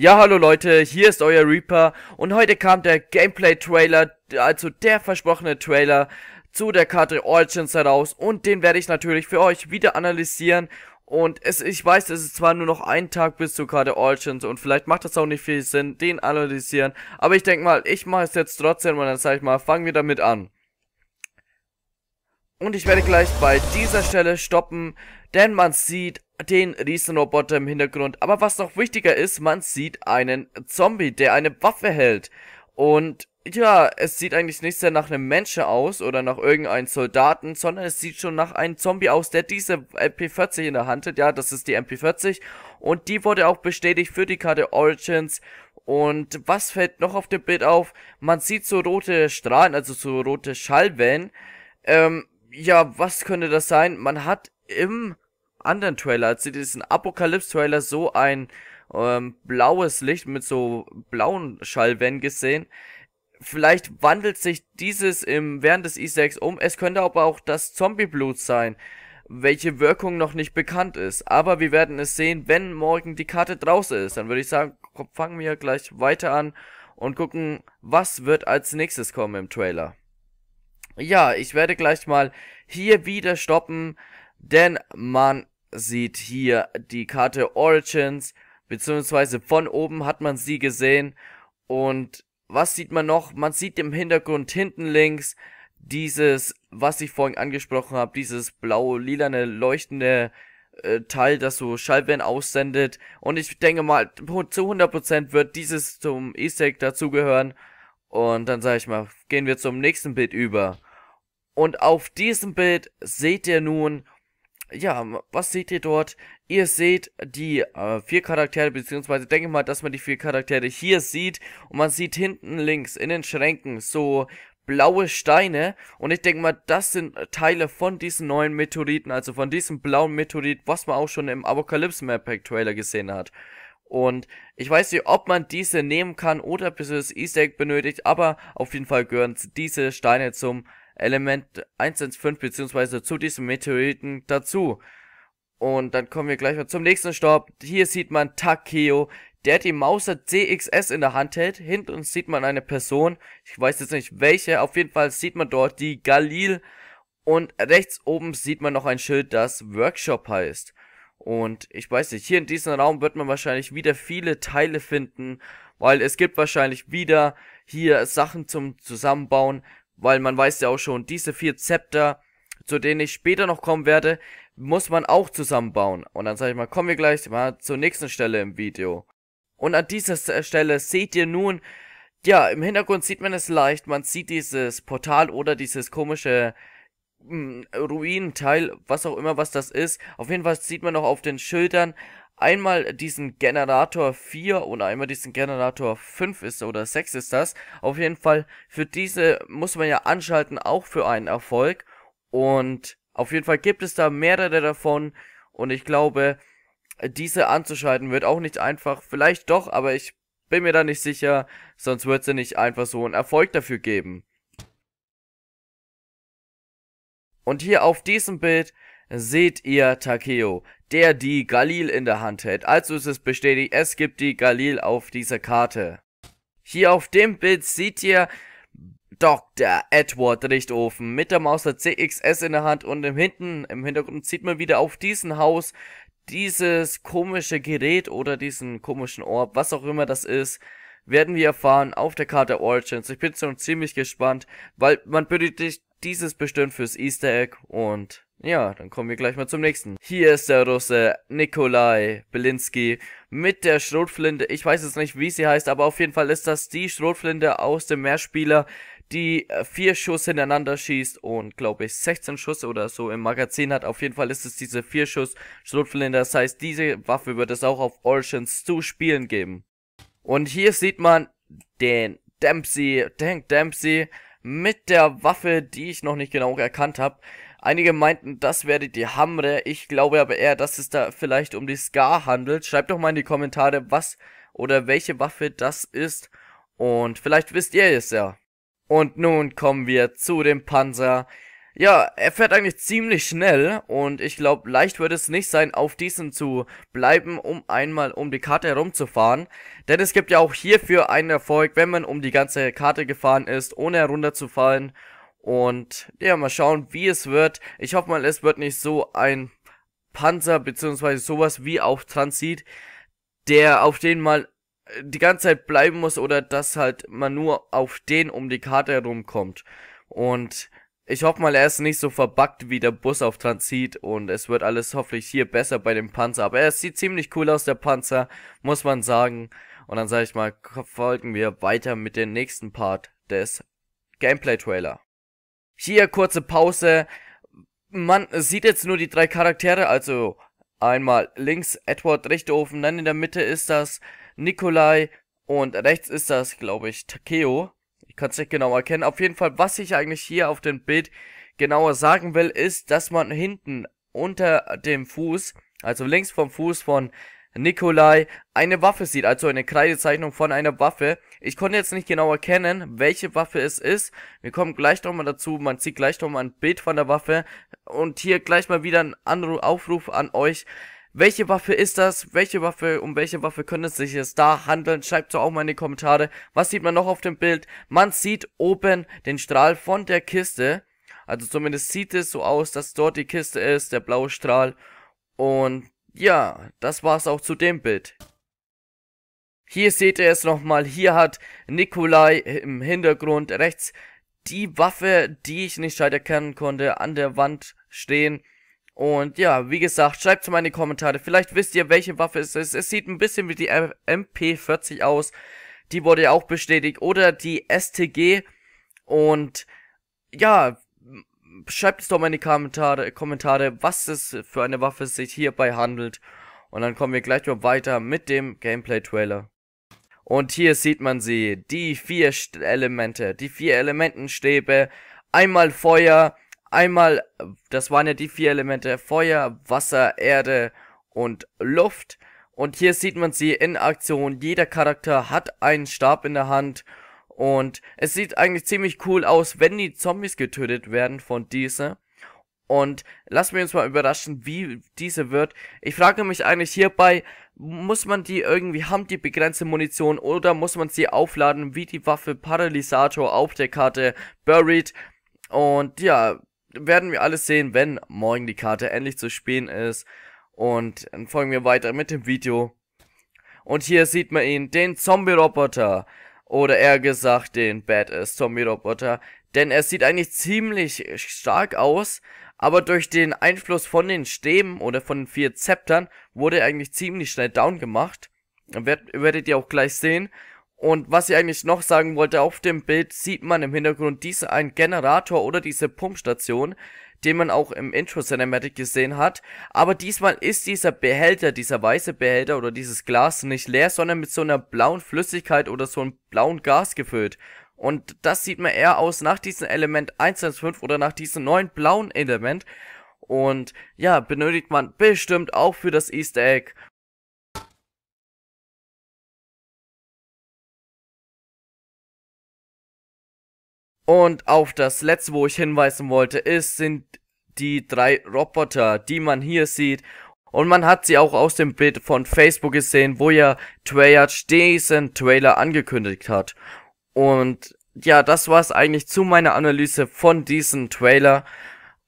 Ja, hallo Leute, hier ist euer Reaper und heute kam der Gameplay-Trailer, also der versprochene Trailer zu der Karte Origins heraus und den werde ich natürlich für euch wieder analysieren und es, ich weiß, es ist zwar nur noch ein Tag bis zur Karte Origins und vielleicht macht das auch nicht viel Sinn, den analysieren, aber ich denke mal, ich mache es jetzt trotzdem und dann sage ich mal, fangen wir damit an. Und ich werde gleich bei dieser Stelle stoppen, denn man sieht den Riesenroboter im Hintergrund. Aber was noch wichtiger ist, man sieht einen Zombie, der eine Waffe hält. Und ja, es sieht eigentlich nicht sehr nach einem Menschen aus oder nach irgendeinem Soldaten, sondern es sieht schon nach einem Zombie aus, der diese MP40 in der Hand hat. Ja, das ist die MP40 und die wurde auch bestätigt für die Karte Origins. Und was fällt noch auf dem Bild auf? Man sieht so rote Strahlen, also so rote Schallwellen. Ähm, ja, was könnte das sein? Man hat im anderen Trailer, als sie diesen Apokalypse-Trailer so ein ähm, blaues Licht mit so blauen Schallwellen gesehen. Vielleicht wandelt sich dieses im, während des Easter Eggs um. Es könnte aber auch das Zombie-Blut sein, welche Wirkung noch nicht bekannt ist. Aber wir werden es sehen, wenn morgen die Karte draußen ist. Dann würde ich sagen, fangen wir gleich weiter an und gucken, was wird als nächstes kommen im Trailer. Ja, ich werde gleich mal hier wieder stoppen, denn man sieht hier die Karte Origins, beziehungsweise von oben hat man sie gesehen. Und was sieht man noch? Man sieht im Hintergrund hinten links dieses, was ich vorhin angesprochen habe, dieses blau-lilane leuchtende äh, Teil, das so Schallwellen aussendet. Und ich denke mal, zu 100% wird dieses zum Egg dazugehören. Und dann sage ich mal, gehen wir zum nächsten Bild über. Und auf diesem Bild seht ihr nun ja, was seht ihr dort? Ihr seht die äh, vier Charaktere, beziehungsweise denke mal, dass man die vier Charaktere hier sieht. Und man sieht hinten links in den Schränken so blaue Steine. Und ich denke mal, das sind Teile von diesen neuen Meteoriten, also von diesem blauen Meteorit, was man auch schon im Apocalypse Map Pack Trailer gesehen hat. Und ich weiß nicht, ob man diese nehmen kann oder bis es Easter Egg benötigt, aber auf jeden Fall gehören diese Steine zum Element 115 beziehungsweise zu diesem Meteoriten dazu. Und dann kommen wir gleich mal zum nächsten Stopp. Hier sieht man Takeo, der die Mauser CXS in der Hand hält. Hinter uns sieht man eine Person. Ich weiß jetzt nicht welche. Auf jeden Fall sieht man dort die Galil. Und rechts oben sieht man noch ein Schild, das Workshop heißt. Und ich weiß nicht, hier in diesem Raum wird man wahrscheinlich wieder viele Teile finden, weil es gibt wahrscheinlich wieder hier Sachen zum Zusammenbauen, weil man weiß ja auch schon, diese vier Zepter, zu denen ich später noch kommen werde, muss man auch zusammenbauen. Und dann sage ich mal, kommen wir gleich mal zur nächsten Stelle im Video. Und an dieser Stelle seht ihr nun, ja, im Hintergrund sieht man es leicht, man sieht dieses Portal oder dieses komische hm, Ruinenteil, was auch immer was das ist. Auf jeden Fall sieht man noch auf den Schildern einmal diesen Generator 4 und einmal diesen Generator 5 ist oder 6 ist das. Auf jeden Fall für diese muss man ja anschalten, auch für einen Erfolg. Und auf jeden Fall gibt es da mehrere davon und ich glaube, diese anzuschalten wird auch nicht einfach. Vielleicht doch, aber ich bin mir da nicht sicher, sonst wird ja nicht einfach so einen Erfolg dafür geben. Und hier auf diesem Bild seht ihr Takeo, der die Galil in der Hand hält. Also ist es bestätigt, es gibt die Galil auf dieser Karte. Hier auf dem Bild seht ihr Dr. Edward Richtofen mit der Maus der CXS in der Hand und im hinten, im Hintergrund sieht man wieder auf diesem Haus dieses komische Gerät oder diesen komischen Orb, was auch immer das ist, werden wir erfahren auf der Karte Origins. Ich bin schon ziemlich gespannt, weil man benötigt dieses bestimmt fürs Easter Egg und ja, dann kommen wir gleich mal zum nächsten. Hier ist der Russe Nikolai Belinsky mit der Schrotflinte. Ich weiß jetzt nicht, wie sie heißt, aber auf jeden Fall ist das die Schrotflinte aus dem Mehrspieler, die äh, vier Schuss hintereinander schießt und glaube ich 16 Schuss oder so im Magazin hat. Auf jeden Fall ist es diese vier Schuss Schrotflinte. Das heißt, diese Waffe wird es auch auf Origins zu spielen geben. Und hier sieht man den Dempsey, Tank Dempsey mit der Waffe, die ich noch nicht genau erkannt habe. Einige meinten, das wäre die Hamre. Ich glaube aber eher, dass es da vielleicht um die Scar handelt. Schreibt doch mal in die Kommentare, was oder welche Waffe das ist. Und vielleicht wisst ihr es ja. Und nun kommen wir zu dem Panzer. ja, er fährt eigentlich ziemlich schnell und ich glaube, leicht wird es nicht sein, auf diesem zu bleiben, um einmal um die Karte herumzufahren. Denn es gibt ja auch hierfür einen Erfolg, wenn man um die ganze Karte gefahren ist, ohne herunterzufallen. Und ja, mal schauen, wie es wird. Ich hoffe mal, es wird nicht so ein Panzer, beziehungsweise sowas wie auf Transit, der auf den mal die ganze Zeit bleiben muss oder dass halt man nur auf den um die Karte herumkommt. Und ich hoffe mal, er ist nicht so verbuggt wie der Bus auf Transit und es wird alles hoffentlich hier besser bei dem Panzer. Aber er sieht ziemlich cool aus, der Panzer, muss man sagen. Und dann sage ich mal, folgen wir weiter mit dem nächsten Part des Gameplay-Trailer. Hier kurze Pause. Man sieht jetzt nur die drei Charaktere, also einmal links Edward Richtofen, dann in der Mitte ist das Nikolai und rechts ist das, glaube ich, Takeo kann es nicht genau erkennen. Auf jeden Fall, was ich eigentlich hier auf dem Bild genauer sagen will, ist, dass man hinten unter dem Fuß, also links vom Fuß von Nikolai, eine Waffe sieht, also eine Kreidezeichnung von einer Waffe. Ich konnte jetzt nicht genau erkennen, welche Waffe es ist. Wir kommen gleich nochmal dazu, man sieht gleich nochmal ein Bild von der Waffe. Und hier gleich mal wieder ein anderer Aufruf an euch. Welche Waffe ist das? Welche Waffe, um welche Waffe könnte es sich jetzt da handeln? Schreibt so auch mal in die Kommentare. Was sieht man noch auf dem Bild? Man sieht oben den Strahl von der Kiste. Also zumindest sieht es so aus, dass dort die Kiste ist, der blaue Strahl. Und ja, das war's auch zu dem Bild. Hier seht ihr es nochmal. Hier hat Nikolai im Hintergrund rechts die Waffe, die ich nicht erkennen konnte, an der Wand stehen. Und ja, wie gesagt, schreibt mal in die Kommentare. Vielleicht wisst ihr, welche Waffe es ist. Es sieht ein bisschen wie die MP40 aus. Die wurde ja auch bestätigt. Oder die STG. Und ja, schreibt es doch mal in die Kommentare, Kommentare, was es für eine Waffe sich hierbei handelt. Und dann kommen wir gleich mal weiter mit dem Gameplay-Trailer. Und hier sieht man sie, die vier Elemente, die vier Elementenstäbe. Einmal Feuer, Einmal, das waren ja die vier Elemente Feuer, Wasser, Erde und Luft. Und hier sieht man sie in Aktion. Jeder Charakter hat einen Stab in der Hand. Und es sieht eigentlich ziemlich cool aus, wenn die Zombies getötet werden von diese. Und lassen wir uns mal überraschen, wie diese wird. Ich frage mich eigentlich hierbei, muss man die irgendwie, haben die begrenzte Munition oder muss man sie aufladen wie die Waffe Paralysator auf der Karte Buried? Und ja, werden wir alles sehen, wenn morgen die Karte endlich zu spielen ist. Und dann folgen wir weiter mit dem Video. Und hier sieht man ihn, den Zombie-Roboter. Oder eher gesagt, den Badass Zombie-Roboter. Denn er sieht eigentlich ziemlich stark aus. Aber durch den Einfluss von den Stäben oder von den vier Zeptern wurde er eigentlich ziemlich schnell down gemacht. Werdet ihr auch gleich sehen. Und was ich eigentlich noch sagen wollte, auf dem Bild sieht man im Hintergrund diese ein Generator oder diese Pumpstation, den man auch im Intro Cinematic gesehen hat. Aber diesmal ist dieser Behälter, dieser weiße Behälter oder dieses Glas nicht leer, sondern mit so einer blauen Flüssigkeit oder so einem blauen Gas gefüllt. Und das sieht mir eher aus nach diesem Element 115 oder nach diesem neuen blauen Element. Und ja, benötigt man bestimmt auch für das Easter Egg. Und auf das letzte, wo ich hinweisen wollte, ist, sind die drei Roboter, die man hier sieht. Und man hat sie auch aus dem Bild von Facebook gesehen, wo ja Treyarch diesen Trailer angekündigt hat. Und ja, das war's eigentlich zu meiner Analyse von diesem Trailer.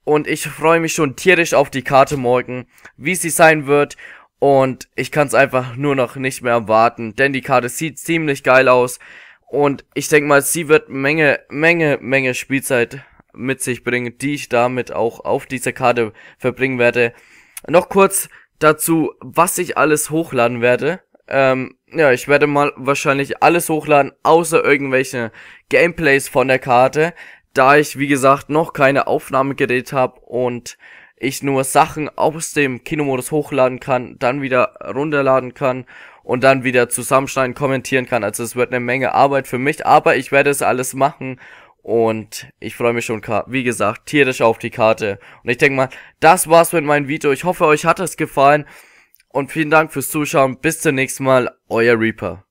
Und ich freue mich schon tierisch auf die Karte morgen, wie sie sein wird. Und ich kann es einfach nur noch nicht mehr erwarten, denn die Karte sieht ziemlich geil aus. Und ich denke mal, sie wird Menge, Menge, Menge Spielzeit mit sich bringen, die ich damit auch auf dieser Karte verbringen werde. Noch kurz dazu, was ich alles hochladen werde. Ähm, ja, ich werde mal wahrscheinlich alles hochladen, außer irgendwelche Gameplays von der Karte, da ich, wie gesagt, noch keine Aufnahmegerät habe und ich nur Sachen aus dem Kinomodus hochladen kann, dann wieder runterladen kann und dann wieder zusammenschneiden, kommentieren kann. Also es wird eine Menge Arbeit für mich, aber ich werde es alles machen und ich freue mich schon, wie gesagt, tierisch auf die Karte. Und ich denke mal, das war's mit meinem Video. Ich hoffe, euch hat es gefallen und vielen Dank fürs Zuschauen. Bis zum nächsten Mal, euer Reaper.